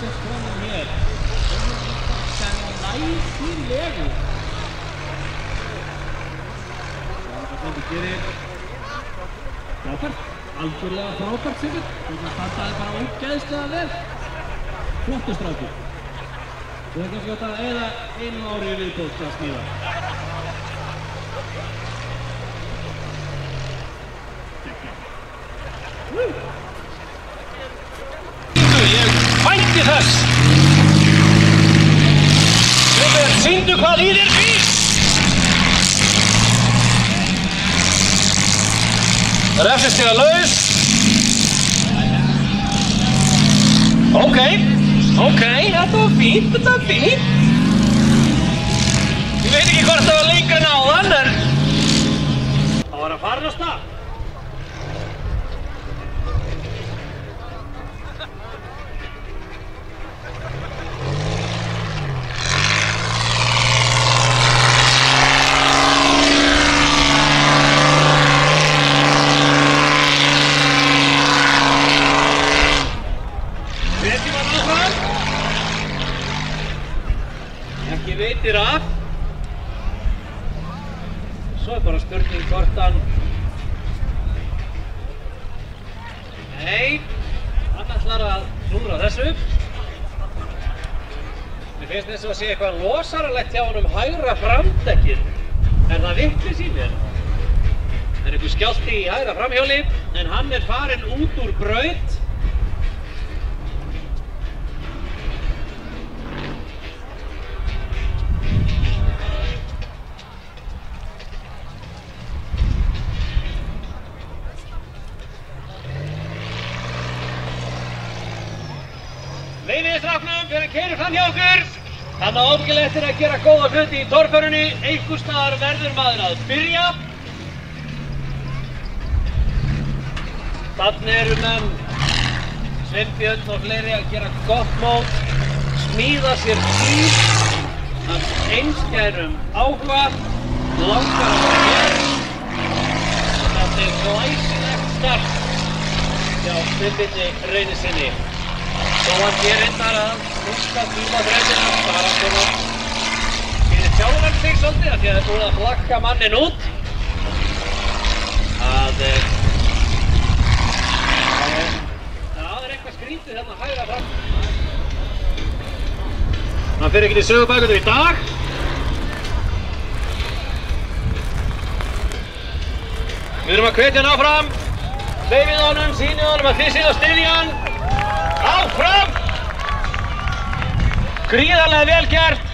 loksins komin hér. Sem er næstilegu. Þetta gerir frábært, algjörlega frábært sigur. Þetta startaði bara ógeðslega vel. Flottu strákur. Og þetta er flott að eða einu ári viðbótt að smíða. Ég vænti þess. Sýndu, sýndu hvað í þér býr. Refsistiga laus. Ok, ok, þetta var fínt, þetta var fínt. Ég veit ekki hvort það var lengra en áðan, en... Það var að fara á stað. Veitir maður áfram? Ekki veitir af. Svo er bara spurning hvort hann... Nei, hann ætlar að klúðra þessu. Mér finnst og að sé eitthvað losaralegt hjá hann um hægra framdekkið. Er það vitlis í mér? Það er einhver skjálti í hægra framhjóli, en hann er farinn út úr braut. Leifið strafnum fyrir að keira fram hjá okkur. Þannig að ábyggilegt er að gera góða hluti í torförunni. Einhver staðar verður maður að byrja. Þannig eru menn Sveinbjörn og fleiri að gera gott mót. Smíða sér bíl af einskærum áhuga. Langar vera hér. Þetta er glæsilegt start hjá Sveinbjörni reyni sinni. Þó að ég reyndar að húska tímaþrefina bara svona fyrir sjálfan sig svolítið af því að það er búið að flakka mannin út. Að eh, það er eitthvað skrítið hérna hægra fram. Hann fyrir ekki til sögubækunum í dag. Við erum að hvetja hann áfram. Leifið honum, sínið honum að þið séð að styðja hann Áfram! Gríðarlega vel gert